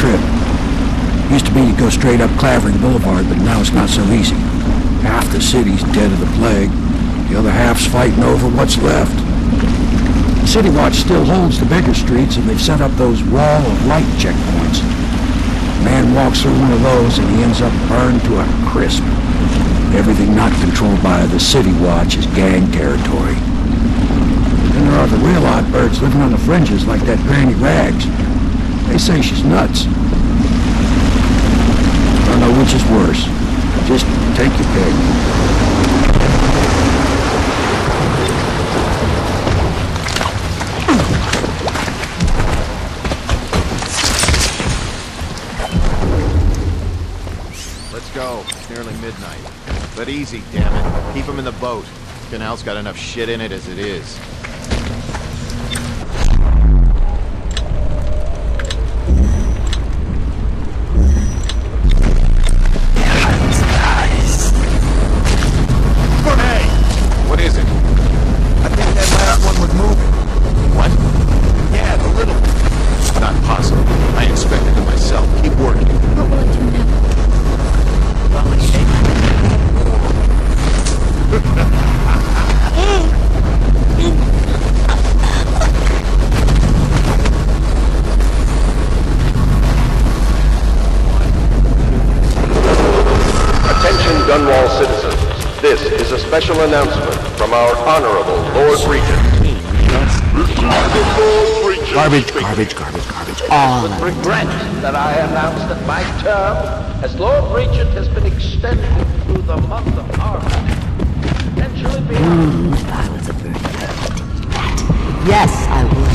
trip. Used to be to go straight up Clavering Boulevard, but now it's not so easy. Half the city's dead of the plague. The other half's fighting over what's left. The City Watch still holds the bigger streets, and they've set up those wall of light checkpoints. A Man walks through one of those, and he ends up burned to a crisp. Everything not controlled by the City Watch is gang territory. Then there are the real odd birds living on the fringes like that Granny Rags. They say she's nuts. I don't know which is worse. Just take your pick. Let's go. It's nearly midnight. But easy, damn it. Keep him in the boat. Canal's got enough shit in it as it is. Garbage, garbage, garbage, garbage. All of it. regret that I announce that my term as Lord Regent has been extended through the month of harvest. Potentially beyond. Hmm, if I was a bird, I would do that. Yes, I would,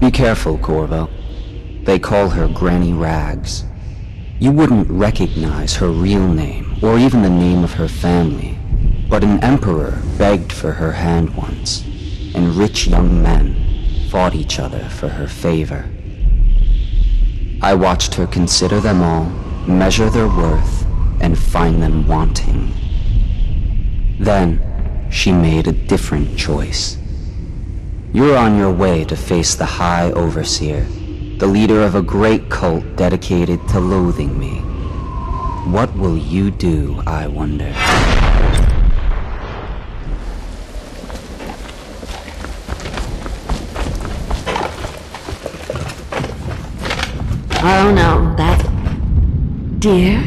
indeed. Be careful, Corvo. They call her Granny Rags. You wouldn't recognize her real name, or even the name of her family. But an emperor begged for her hand once, and rich young men fought each other for her favor. I watched her consider them all, measure their worth, and find them wanting. Then, she made a different choice. You're on your way to face the High Overseer, the leader of a great cult dedicated to loathing me. What will you do, I wonder? Oh no, that... Dear?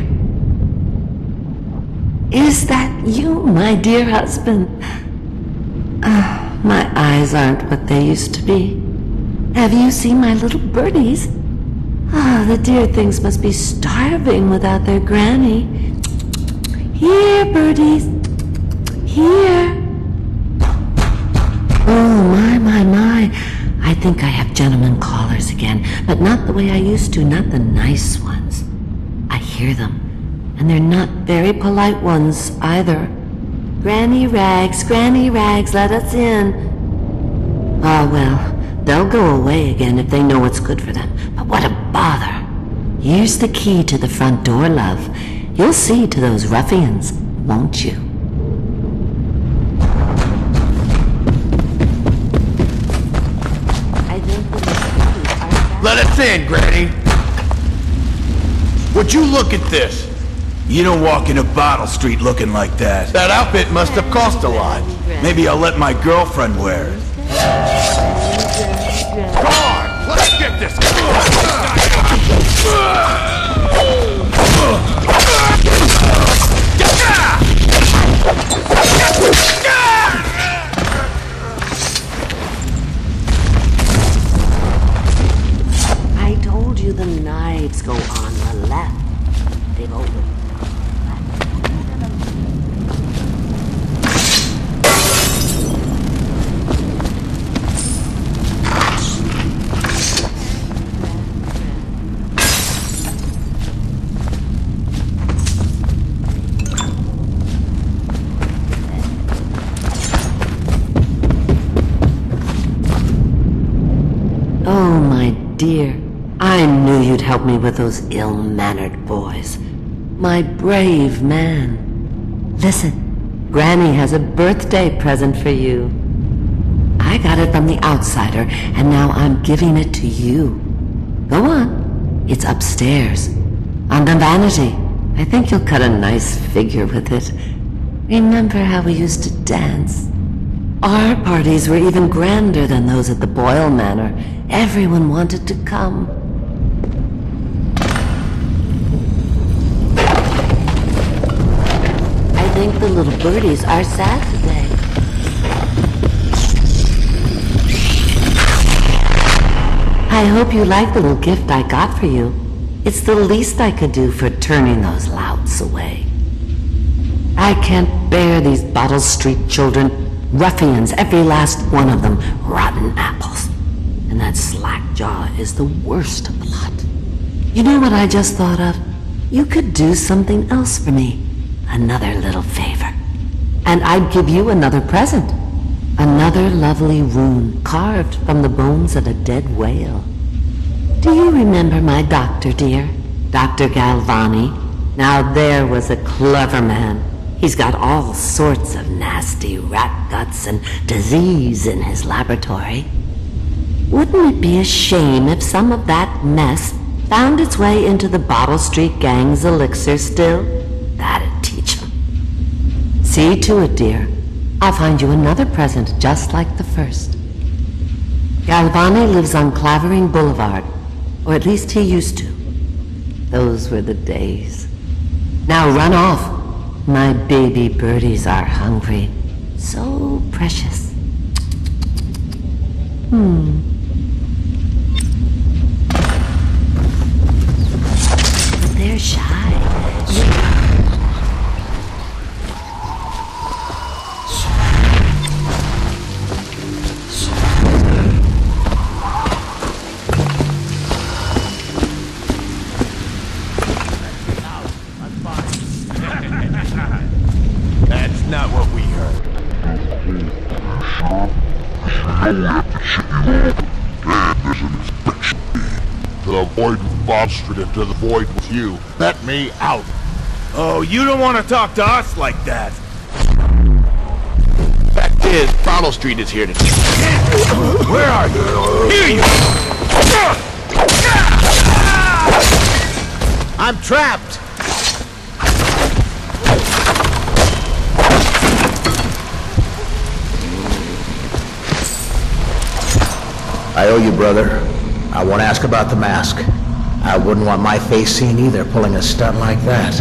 Is that you, my dear husband? Ah, my eyes aren't what they used to be. Have you seen my little birdies? Ah, the dear things must be starving without their granny. Here, birdies. Here. Oh, my, my, my. I think I have gentlemen callers again, but not the way I used to, not the nice ones. I hear them, and they're not very polite ones either. Granny Rags, Granny Rags, let us in. Ah, well, they'll go away again if they know what's good for them. But what a bother. Here's the key to the front door, love. You'll see to those ruffians, won't you? I think the mosquitoes are Let us in, Granny. Would you look at this? You don't walk into Bottle Street looking like that. That outfit must have cost a lot. Maybe I'll let my girlfriend wear it. I told you the knives go on the left. They've opened. Help me with those ill-mannered boys. My brave man. Listen, Granny has a birthday present for you. I got it from the outsider, and now I'm giving it to you. Go on. It's upstairs. On the vanity. I think you'll cut a nice figure with it. Remember how we used to dance? Our parties were even grander than those at the Boyle Manor. Everyone wanted to come. Think the little birdies are sad today. I hope you like the little gift I got for you. It's the least I could do for turning those louts away. I can't bear these Bottle Street children. Ruffians, every last one of them. Rotten apples. And that slack jaw is the worst of the lot. You know what I just thought of? You could do something else for me. Another little favor. And I'd give you another present. Another lovely rune carved from the bones of a dead whale. Do you remember my doctor, dear? Dr. Galvani? Now there was a clever man. He's got all sorts of nasty rat guts and disease in his laboratory. Wouldn't it be a shame if some of that mess found its way into the Bottle Street Gang's elixir still? 'em. See to it, dear. I'll find you another present just like the first. Galvani lives on Clavering Boulevard, or at least he used to. Those were the days. Now run off. My baby birdies are hungry. So precious. Hmm. To avoid demonstrative to the void with you. Let me out. Oh, you don't want to talk to us like that. Fact is, Bottle Street is here today. Where are you? Here you I'm trapped! I owe you, brother. I won't ask about the mask. I wouldn't want my face seen either, pulling a stunt like that.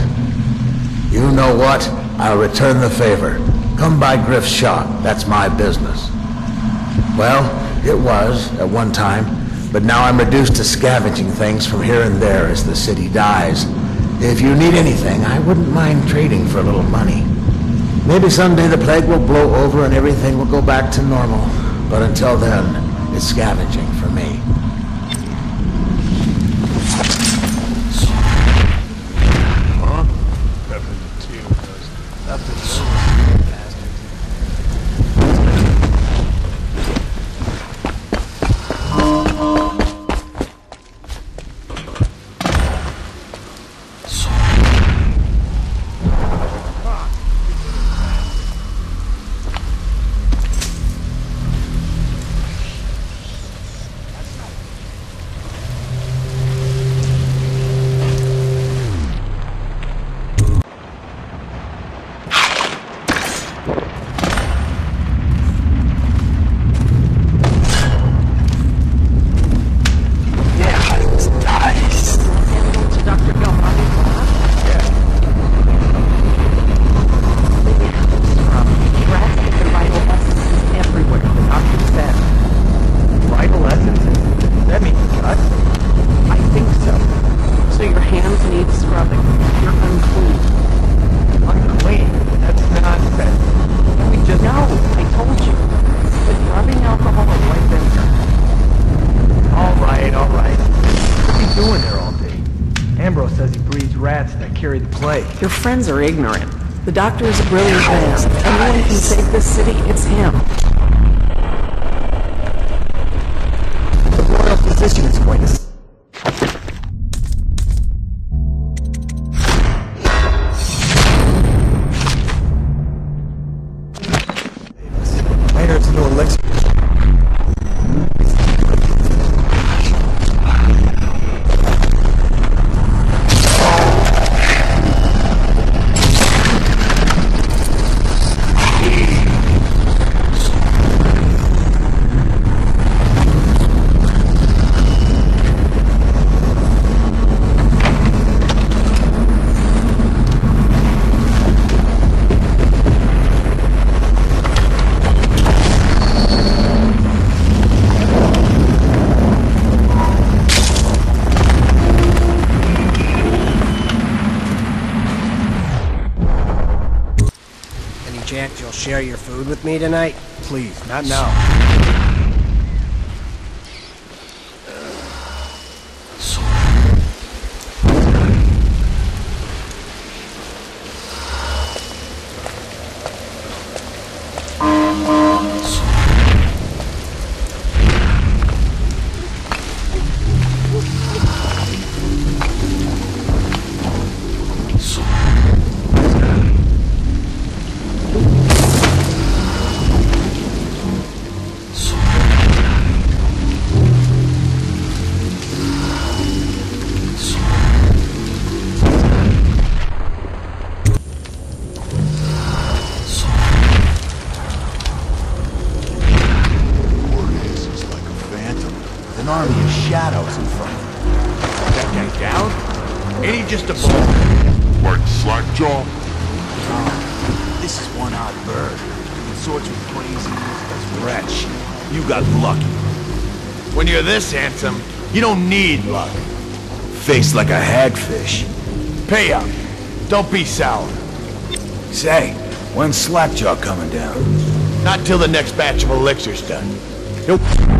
You know what? I'll return the favor. Come by Griff's shop. That's my business. Well, it was at one time, but now I'm reduced to scavenging things from here and there as the city dies. If you need anything, I wouldn't mind trading for a little money. Maybe someday the plague will blow over and everything will go back to normal. But until then, it's scavenging for me. Your friends are ignorant. The doctor is a brilliant man. If anyone can save this city, it's him. Chance you'll share your food with me tonight? Please, not now. Shadows in front of him. That guy down? Ain't he just a ball? Like Slackjaw? Ah, this is one odd bird. Sorts with crazy, that's wretch. You got lucky. When you're this handsome, You don't need luck. Face like a hagfish. Pay up. Don't be sour. Say, when's Slackjaw coming down? not till the next batch of elixirs done. Nope.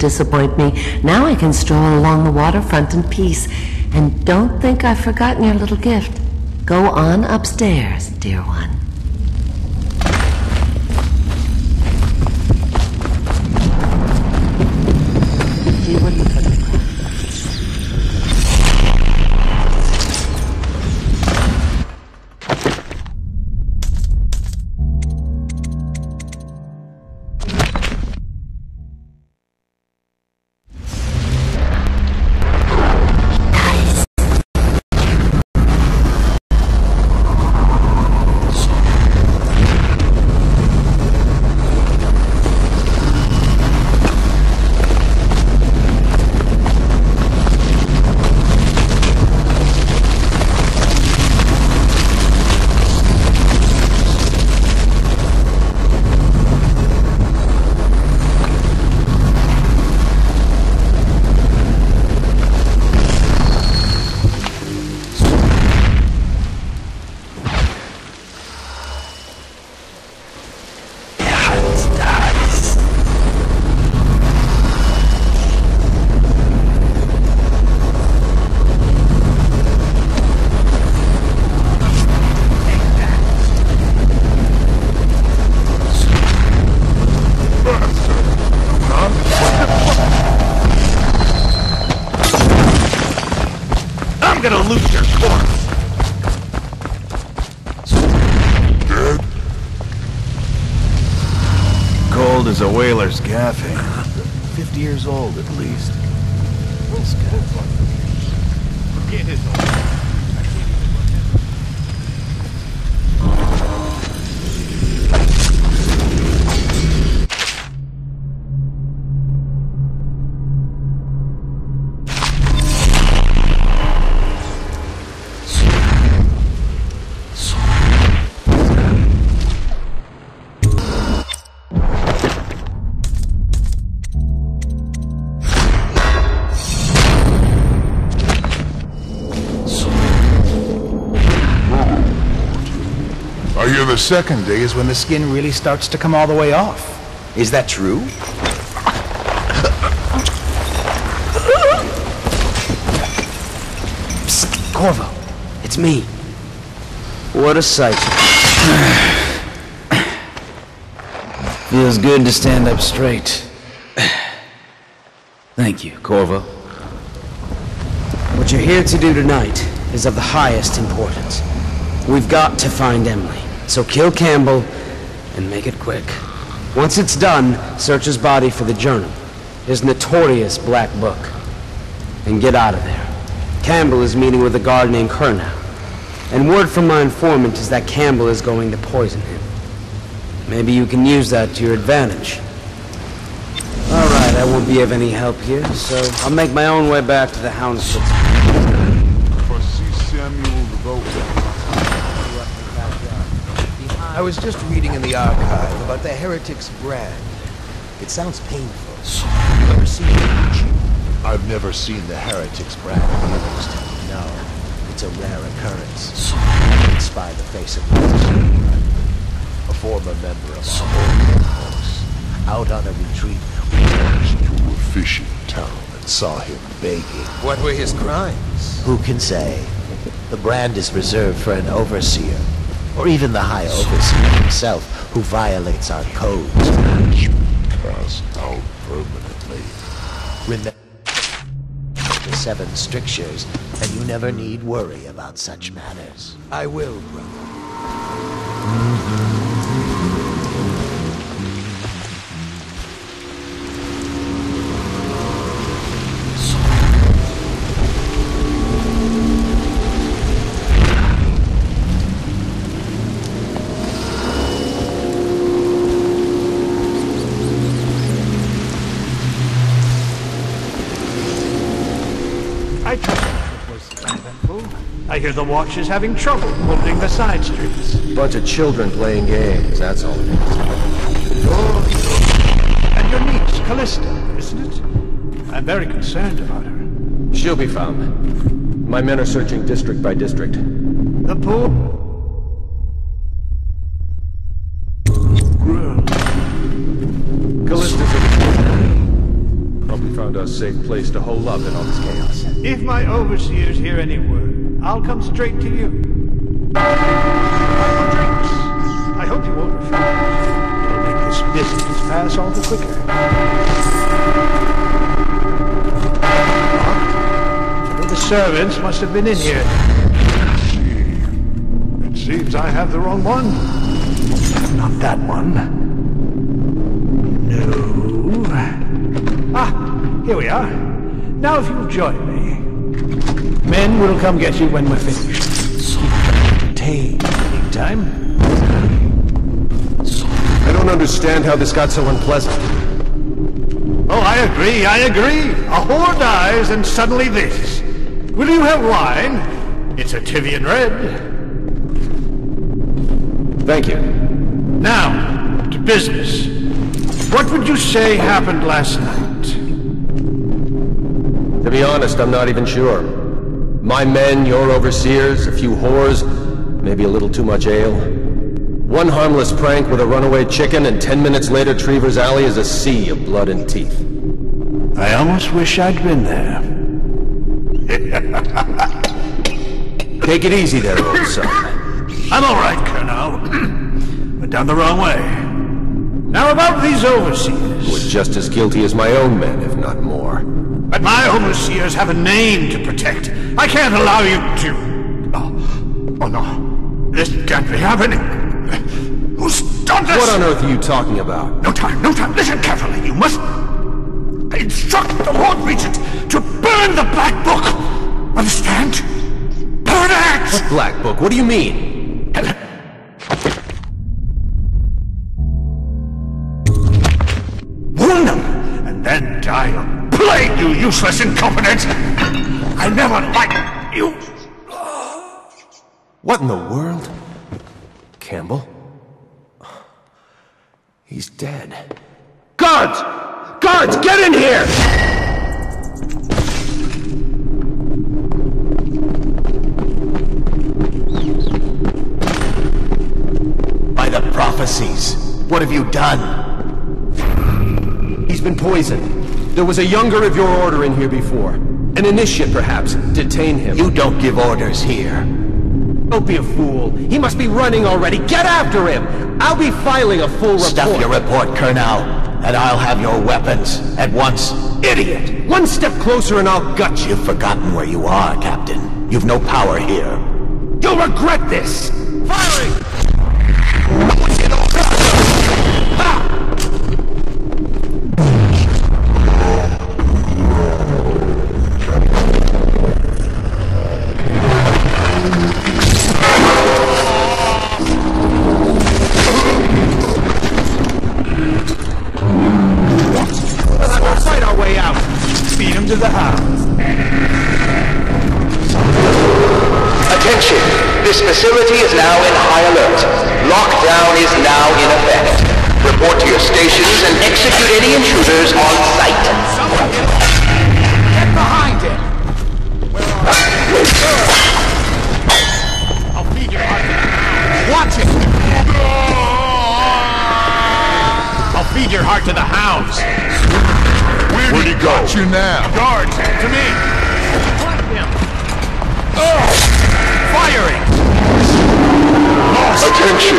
Disappoint me. Now I can stroll along the waterfront in peace. And don't think I've forgotten your little gift. Go on upstairs, dear one. A whaler's gaffing. Fifty years old at least. This guy Forget his own. I hear the second day is when the skin really starts to come all the way off. Is that true? Psst, Corvo. It's me. What a sight. Feels good to stand up straight. Thank you, Corvo. What you're here to do tonight is of the highest importance. We've got to find Emily. So kill Campbell and make it quick. Once it's done, search his body for the journal, his notorious black book, and get out of there. Campbell is meeting with a guard named Curnow, and word from my informant is that Campbell is going to poison him. Maybe you can use that to your advantage. All right, I won't be of any help here, so I'll make my own way back to the for C. Samuel Devote. I was just reading in the archive about the Heretics brand. It sounds painful. You ever seen it? I've never seen the Heretics brand used. No, it's a rare occurrence. It's by the face of a former member of our force. Out on a retreat, we launched to a fishing town and saw him begging. What were his crimes? Who can say? The brand is reserved for an overseer, or even the High Overseer himself, who violates our codes. Cast out permanently. Remember the seven strictures, and you never need worry about such matters. I will, brother. I hear the watch is having trouble holding the side streets. Bunch of children playing games, that's all it is. And your niece, Callista, isn't it? I'm very concerned about her. She'll be found. My men are searching district by district. The poor... Callista's a... A found a safe place to hole up in all this chaos. If my overseers hear any word, I'll come straight to you. Drinks. I hope you won't refuse. It'll make this business pass all the quicker. Of the servants must have been in here. It seems I have the wrong one. Not that one. No. Ah, here we are. Now if you'll join me. Men will come get you when we're finished. Tame meantime. I don't understand how this got so unpleasant. Oh, I agree, I agree. A whore dies and suddenly this. Will you have wine? It's a Tyvian Red. Thank you. Now, to business. What would you say happened last night? To be honest, I'm not even sure. My men, your overseers, a few whores, maybe a little too much ale. One harmless prank with a runaway chicken, and ten minutes later Trevor's Alley is a sea of blood and teeth. I almost wish I'd been there. Take it easy there, old son. I'm all right, Colonel. but down the wrong way. Now about these overseers. Was just as guilty as my own men, if not more. But my overseers have a name to protect. I can't allow you to... Oh, oh no. This can't be happening. Who's done this? What on earth are you talking about? No time, no time. Listen carefully. You must instruct the Lord Regent to burn the Black Book. Understand? Burn it! What Black Book? What do you mean? Wound them, and then die of plague, you useless incompetent! I never liked you! What in the world? Campbell? He's dead. Guards! Guards, get in here! By the prophecies, what have you done? He's been poisoned. There was a younger of your order in here before. An initiate, perhaps. Detain him. You don't give orders here. Don't be a fool. He must be running already. Get after him! I'll be filing a full report. Stuff your report, Colonel, and I'll have your weapons at once. Idiot! One step closer and I'll gut you. You've forgotten where you are, Captain. You've no power here. You'll regret this! Firing! Facility is now in high alert. Lockdown is now in effect. Report to your stations and execute any intruders on sight. Get behind him! I'll feed your heart to the hounds. Watch it! I'll feed your heart to the hounds. Where'd he go? Got you now. Guards, to me! Flank him! Firing! Attention!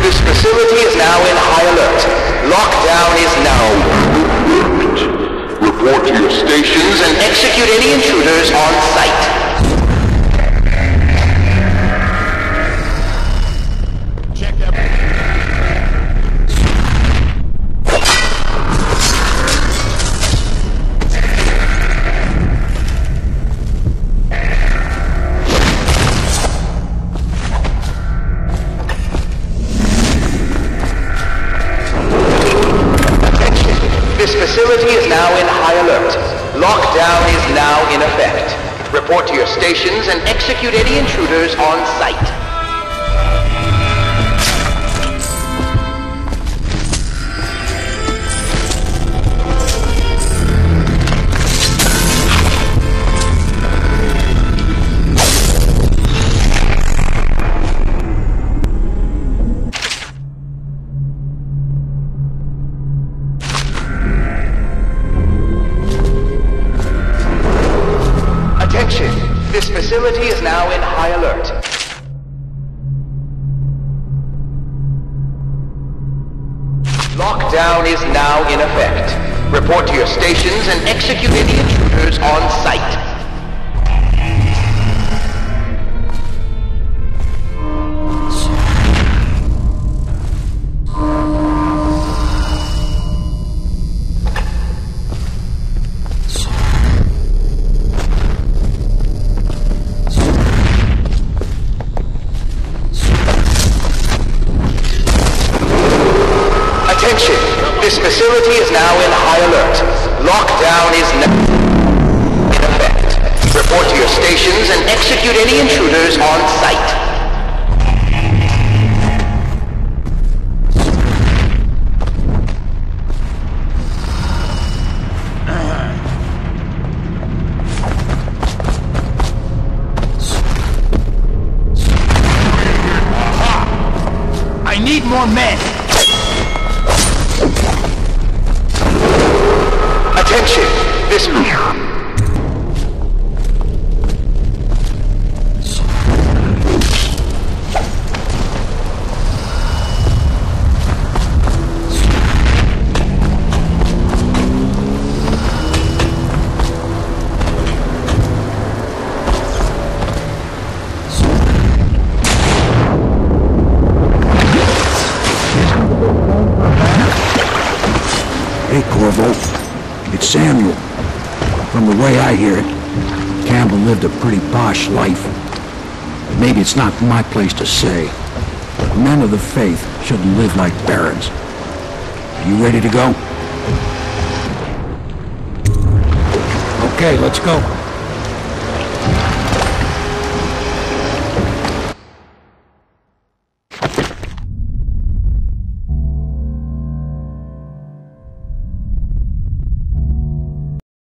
This facility is now in high alert. Lockdown is now. Report to your stations and execute any intruders on sight. Your stations and execute any intruders on sight. security it's not my place to say. But men of the faith should live like barons. Are you ready to go? Okay, let's go.